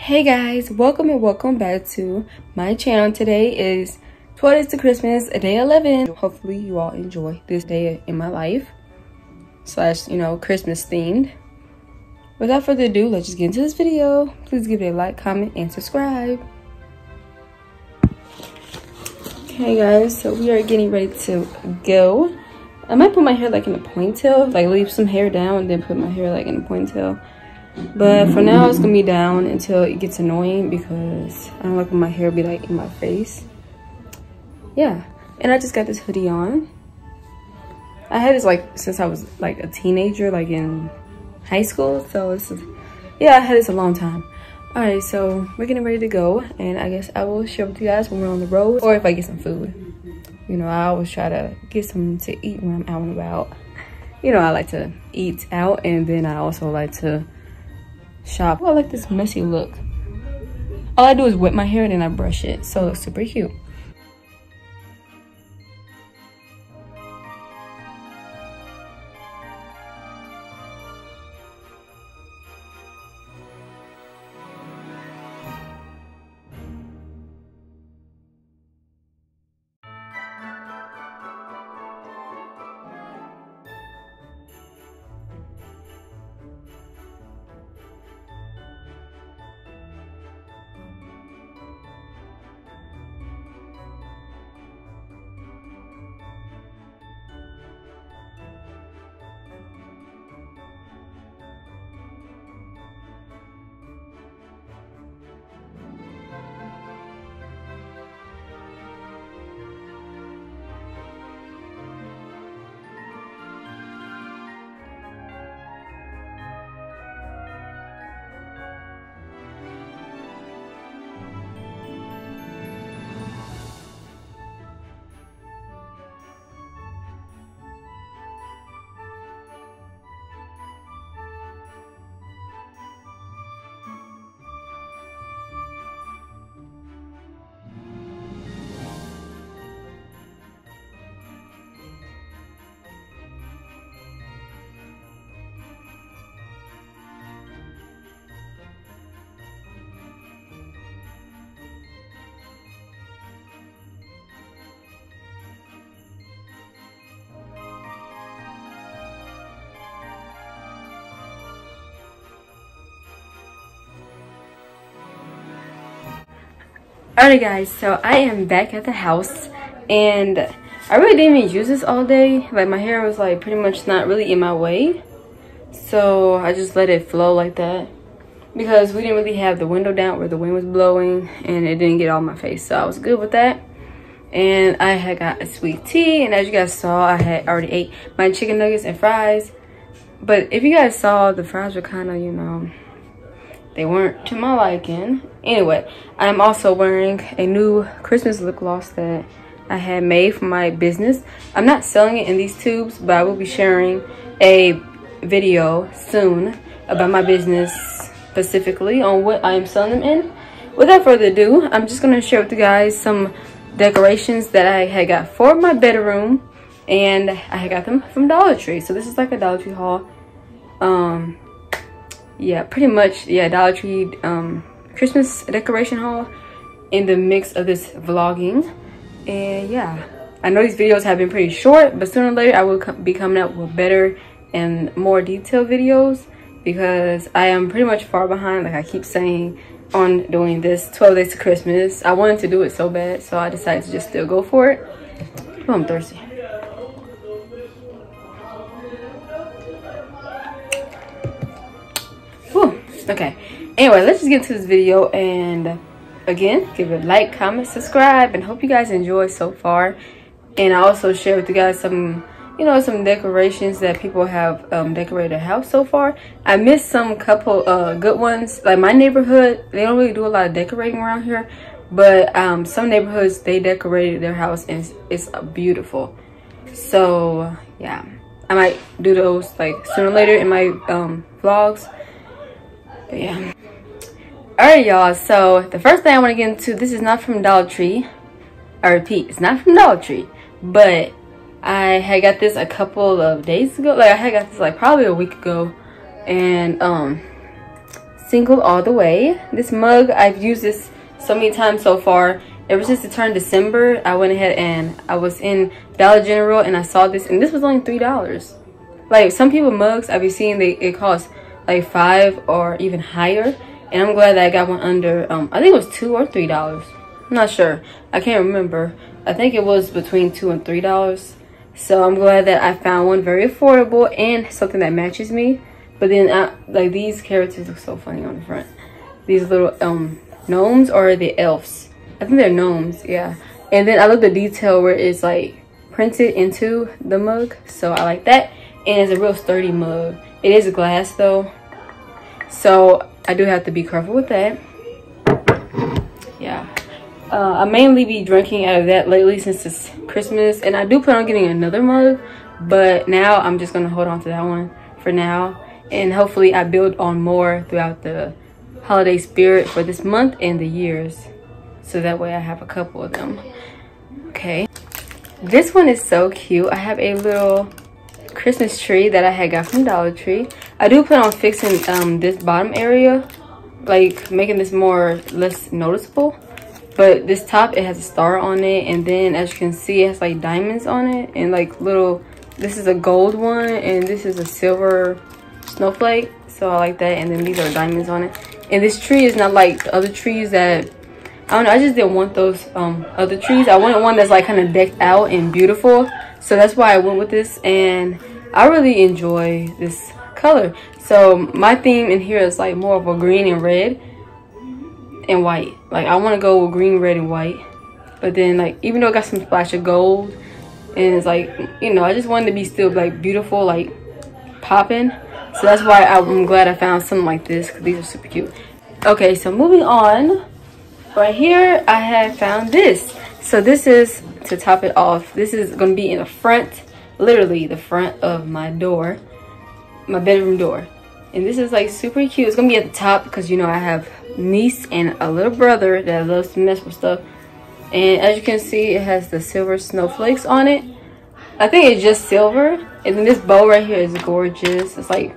Hey guys, welcome and welcome back to my channel. Today is 12 days to Christmas, day 11. Hopefully you all enjoy this day in my life slash, you know, Christmas themed. Without further ado, let's just get into this video. Please give it a like, comment, and subscribe. Okay guys, so we are getting ready to go. I might put my hair like in a ponytail, like leave some hair down and then put my hair like in a ponytail. But for now, it's gonna be down until it gets annoying because I don't like when my hair be like in my face. Yeah, and I just got this hoodie on. I had this like since I was like a teenager, like in high school. So it's, yeah, I had this a long time. All right, so we're getting ready to go. And I guess I will share with you guys when we're on the road or if I get some food. You know, I always try to get some to eat when I'm out and about. You know, I like to eat out and then I also like to shop. Oh, I like this messy look. All I do is whip my hair and then I brush it. So it looks super cute. Alright guys, so I am back at the house and I really didn't even use this all day. Like my hair was like pretty much not really in my way. So I just let it flow like that. Because we didn't really have the window down where the wind was blowing and it didn't get all my face. So I was good with that. And I had got a sweet tea and as you guys saw, I had already ate my chicken nuggets and fries. But if you guys saw, the fries were kind of, you know, they weren't to my liking. Anyway i'm also wearing a new christmas lip gloss that i had made for my business. I'm not selling it in these tubes but i will be sharing a video soon about my business specifically on what i am selling them in. Without further ado i'm just going to share with you guys some decorations that i had got for my bedroom and i had got them from dollar tree. So this is like a dollar tree haul. Um yeah pretty much yeah dollar tree um christmas decoration haul in the mix of this vlogging. And yeah. I know these videos have been pretty short but sooner or later i will be coming up with better and more detailed videos because i am pretty much far behind like i keep saying on doing this 12 days to christmas. I wanted to do it so bad so i decided to just still go for it. Oh, i'm thirsty okay. Anyway let's just get into this video and again give it a like comment subscribe and hope you guys enjoy so far. And i also share with you guys some you know some decorations that people have um, decorated their house so far. I missed some couple uh good ones. Like my neighborhood they don't really do a lot of decorating around here but um some neighborhoods they decorated their house and it's, it's beautiful. So yeah. I might do those like sooner or later in my um vlogs but yeah. Alright, y'all. So the first thing I want to get into, this is not from Dollar Tree. I repeat, it's not from Dollar Tree. But I had got this a couple of days ago. Like I had got this like probably a week ago. And um single all the way. This mug, I've used this so many times so far. Ever since it turned December, I went ahead and I was in Dollar General and I saw this and this was only $3. Like some people mugs I've been seeing they it costs like five or even higher. And I'm glad that I got one under um I think it was two or three dollars. I'm not sure. I can't remember. I think it was between two and three dollars. So I'm glad that I found one very affordable and something that matches me. But then I, like these characters look so funny on the front. These little um gnomes or the elves. I think they're gnomes, yeah. And then I love the detail where it's like printed into the mug. So I like that and it's a real sturdy mug it is glass though so i do have to be careful with that. Yeah. Uh, i mainly be drinking out of that lately since it's christmas and i do plan on getting another mug but now i'm just gonna hold on to that one for now and hopefully i build on more throughout the holiday spirit for this month and the years so that way i have a couple of them. Okay. This one is so cute. I have a little Christmas tree that I had got from Dollar Tree. I do plan on fixing um, this bottom area, like making this more less noticeable. But this top, it has a star on it. And then as you can see, it has like diamonds on it. And like little, this is a gold one and this is a silver snowflake. So I like that. And then these are diamonds on it. And this tree is not like the other trees that I don't know. I just didn't want those um, other trees. I wanted one that's like kind of decked out and beautiful. So that's why I went with this. And I really enjoy this color. So my theme in here is like more of a green and red and white. Like I want to go with green, red, and white. But then like even though I got some splash of gold and it's like, you know, I just wanted to be still like beautiful, like popping. So that's why I'm glad I found something like this because these are super cute. Okay, so moving on. Right here, I have found this. So this is, to top it off, this is going to be in the front literally the front of my door, my bedroom door. And this is like super cute. It's gonna be at the top because you know I have niece and a little brother that loves to mess with stuff. And as you can see, it has the silver snowflakes on it. I think it's just silver. And then this bow right here is gorgeous. It's like,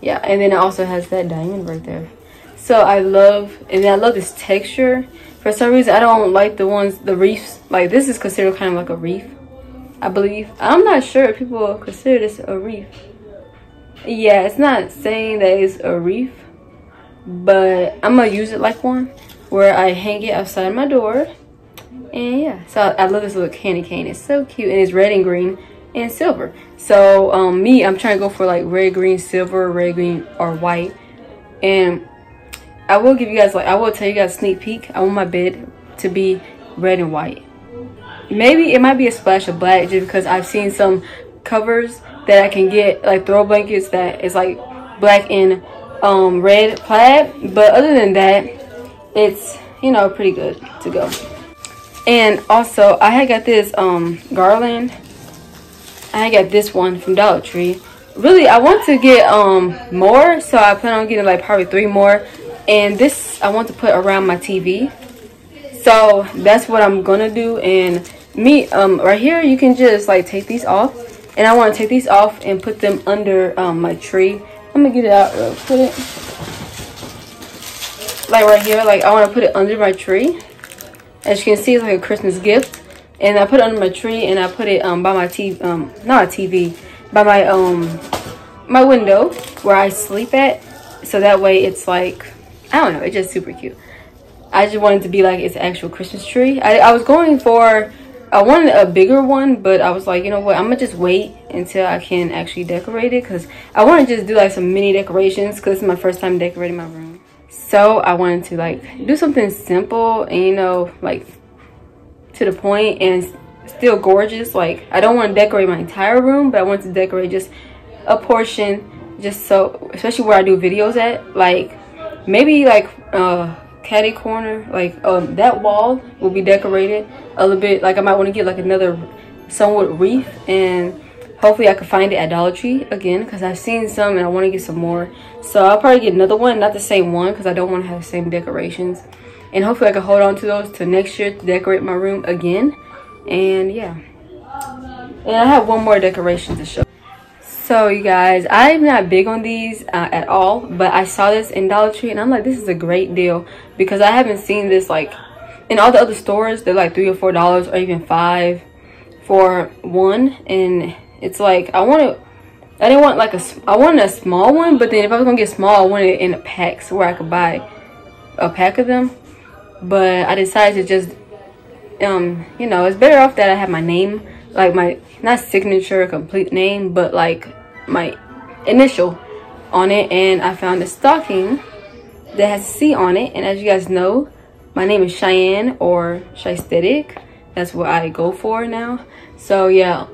yeah. And then it also has that diamond right there. So I love, and I love this texture. For some reason, I don't like the ones, the reefs. Like this is considered kind of like a reef. I believe. I'm not sure if people consider this a reef. Yeah, it's not saying that it's a reef, but I'm gonna use it like one where I hang it outside my door. And yeah, so I, I love this little candy cane. It's so cute and it's red and green and silver. So um, me, I'm trying to go for like red, green, silver, red, green, or white. And I will give you guys like, I will tell you guys a sneak peek. I want my bed to be red and white maybe it might be a splash of black just because I've seen some covers that I can get like throw blankets that is like black and um, red plaid. But other than that it's you know pretty good to go. And also I had got this um, garland. I got this one from Dollar Tree. Really I want to get um more so I plan on getting like probably three more. And this I want to put around my TV so that's what i'm gonna do. And me um right here you can just like take these off and i want to take these off and put them under um my tree. I'm gonna get it out real put it like right here like i want to put it under my tree. As you can see it's like a christmas gift. And i put it under my tree and i put it um by my tv um not a tv by my um my window where i sleep at. So that way it's like i don't know it's just super cute. I just wanted to be like it's actual Christmas tree. I, I was going for, I wanted a bigger one, but I was like, you know what, I'm gonna just wait until I can actually decorate it because I want to just do like some mini decorations because it's my first time decorating my room. So I wanted to like do something simple and you know, like to the point and still gorgeous. Like I don't want to decorate my entire room, but I want to decorate just a portion just so, especially where I do videos at, like maybe like uh caddy corner like um that wall will be decorated a little bit like i might want to get like another somewhat wreath and hopefully i can find it at dollar tree again because i've seen some and i want to get some more. So i'll probably get another one not the same one because i don't want to have the same decorations. And hopefully i can hold on to those to next year to decorate my room again. And yeah. And i have one more decoration to show so you guys i'm not big on these uh, at all but i saw this in dollar tree and i'm like this is a great deal because i haven't seen this like in all the other stores they're like three or four dollars or even five for one. And it's like i want to i didn't want like a i wanted a small one but then if i was gonna get small i wanted it in a pack so where i could buy a pack of them. But i decided to just um you know it's better off that i have my name like my not signature complete name but like my initial on it and i found a stocking that has a c on it. And as you guys know my name is cheyenne or Cheyesthetic that's what i go for now. So yeah.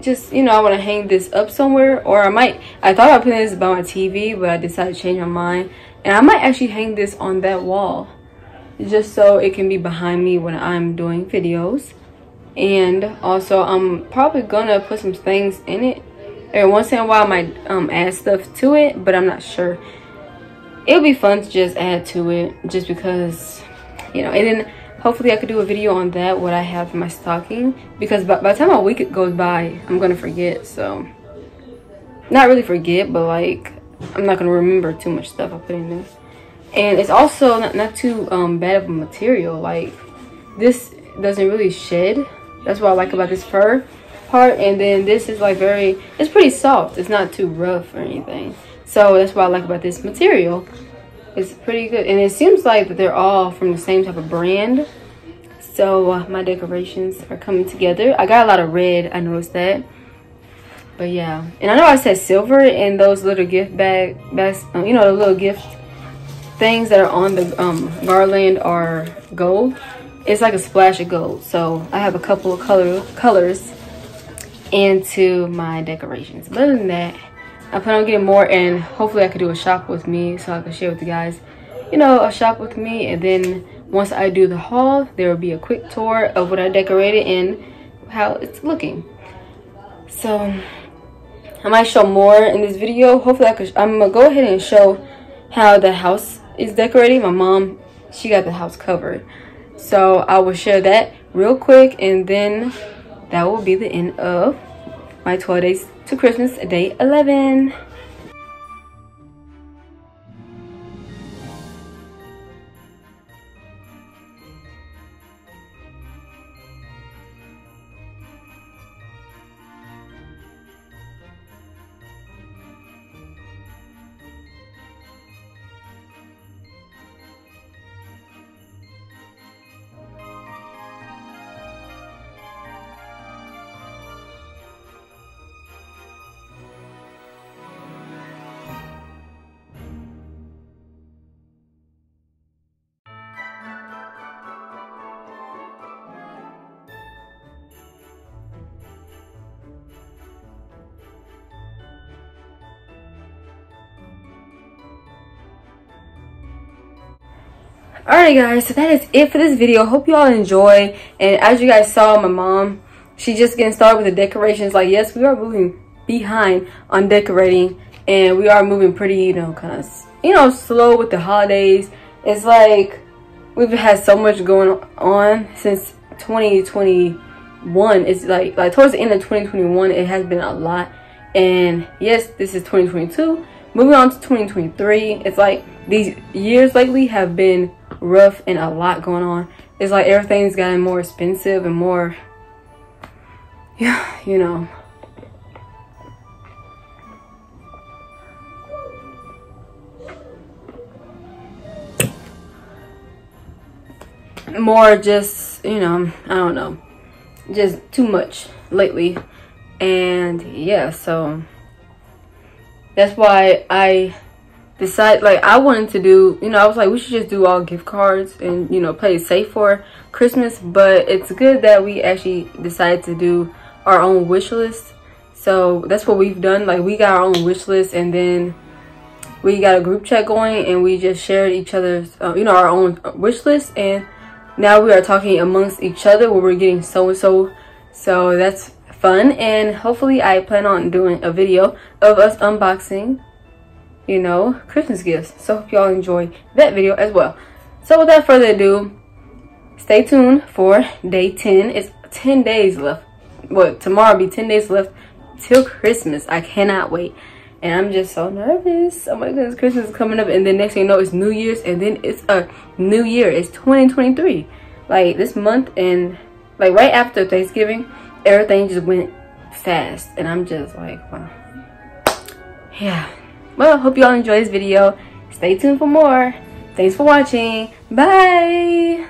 Just you know i want to hang this up somewhere or i might i thought about putting this by my tv but i decided to change my mind. And i might actually hang this on that wall just so it can be behind me when i'm doing videos. And also i'm probably gonna put some things in it every once in a while i might um, add stuff to it but i'm not sure. It'll be fun to just add to it just because you know and then hopefully i could do a video on that what i have in my stocking because by, by the time a week goes by i'm gonna forget so. Not really forget but like i'm not gonna remember too much stuff i put in there. And it's also not, not too um, bad of a material like this doesn't really shed. That's what i like about this fur part and then this is like very it's pretty soft. It's not too rough or anything. So that's what i like about this material. It's pretty good and it seems like that they're all from the same type of brand. So uh, my decorations are coming together. I got a lot of red i noticed that. But yeah. And i know i said silver in those little gift bag bags um, you know the little gift things that are on the um, garland are gold. It's like a splash of gold. So i have a couple of color colors into my decorations but other than that I plan on getting more and hopefully I could do a shop with me so I can share with you guys, you know, a shop with me. And then once I do the haul, there will be a quick tour of what I decorated and how it's looking. So I might show more in this video. Hopefully I could, I'm gonna go ahead and show how the house is decorating. My mom, she got the house covered. So I will share that real quick and then that will be the end of my 12 days to Christmas, day 11. Alright guys, so that is it for this video. Hope you all enjoy. And as you guys saw, my mom, she's just getting started with the decorations. Like, yes, we are moving behind on decorating. And we are moving pretty, you know, kind of, you know, slow with the holidays. It's like we've had so much going on since 2021. It's like, like towards the end of 2021, it has been a lot. And yes, this is 2022. Moving on to 2023, it's like these years lately have been rough and a lot going on. It's like everything's gotten more expensive and more, yeah, you know. More just, you know, I don't know, just too much lately. And yeah, so that's why I decide like I wanted to do you know I was like we should just do all gift cards and you know play it safe for Christmas but it's good that we actually decided to do our own wish list. So that's what we've done. Like we got our own wish list and then we got a group chat going and we just shared each other's uh, you know our own wish list. And now we are talking amongst each other where we're getting so and so. So that's fun. And hopefully I plan on doing a video of us unboxing you know, Christmas gifts. So hope y'all enjoy that video as well. So without further ado, stay tuned for day 10. It's 10 days left. Well, tomorrow be 10 days left till Christmas. I cannot wait. And I'm just so nervous. Oh my goodness, Christmas is coming up. And then next thing you know, it's New Year's. And then it's a new year. It's 2023. Like this month and like right after Thanksgiving, everything just went fast. And I'm just like, wow. Yeah. Well, hope y'all enjoy this video. Stay tuned for more. Thanks for watching. Bye.